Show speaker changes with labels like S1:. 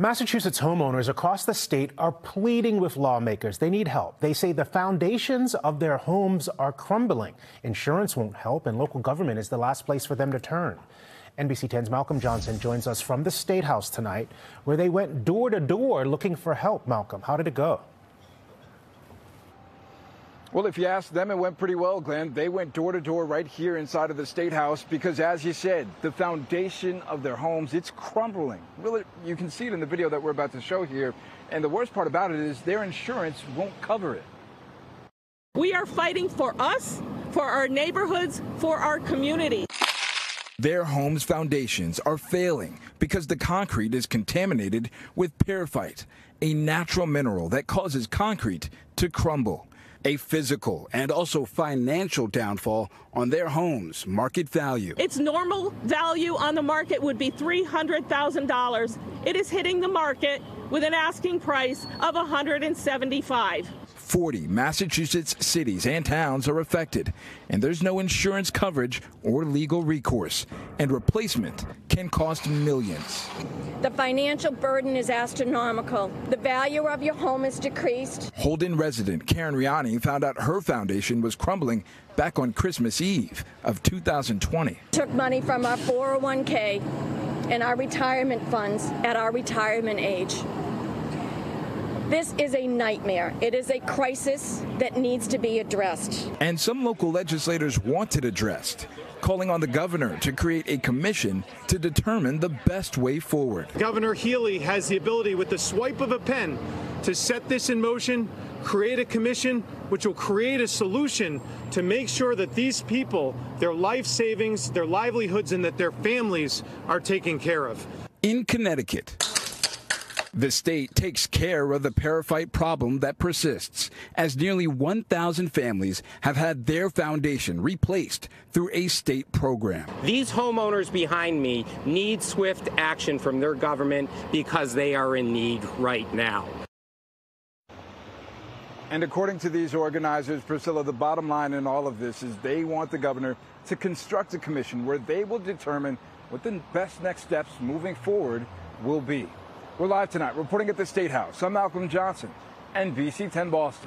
S1: Massachusetts homeowners across the state are pleading with lawmakers. They need help. They say the foundations of their homes are crumbling. Insurance won't help, and local government is the last place for them to turn. NBC 10's Malcolm Johnson joins us from the State House tonight, where they went door to door looking for help. Malcolm, how did it go?
S2: Well, if you ask them, it went pretty well, Glenn. They went door to door right here inside of the State House because, as you said, the foundation of their homes, it's crumbling. Really, you can see it in the video that we're about to show here. And the worst part about it is their insurance won't cover it.
S3: We are fighting for us, for our neighborhoods, for our community.
S4: Their homes' foundations are failing because the concrete is contaminated with pyrite, a natural mineral that causes concrete to crumble a physical and also financial downfall on their homes' market value.
S3: Its normal value on the market would be $300,000. It is hitting the market with an asking price of 175.
S4: 40 Massachusetts cities and towns are affected, and there's no insurance coverage or legal recourse, and replacement can cost millions.
S5: The financial burden is astronomical. The value of your home is decreased.
S4: Holden resident Karen Riani found out her foundation was crumbling back on Christmas Eve of 2020.
S5: Took money from our 401k and our retirement funds at our retirement age. This is a nightmare. It is a crisis that needs to be addressed.
S4: And some local legislators want it addressed, calling on the governor to create a commission to determine the best way forward.
S6: Governor Healey has the ability, with the swipe of a pen, to set this in motion, create a commission which will create a solution to make sure that these people, their life savings, their livelihoods, and that their families are taken care of.
S4: In Connecticut, the state takes care of the pyrite problem that persists, as nearly 1,000 families have had their foundation replaced through a state program.
S7: These homeowners behind me need swift action from their government because they are in need right now.
S2: And according to these organizers, Priscilla, the bottom line in all of this is they want the governor to construct a commission where they will determine what the best next steps moving forward will be. We're live tonight reporting at the State House. I'm Malcolm Johnson, NBC 10 Boston.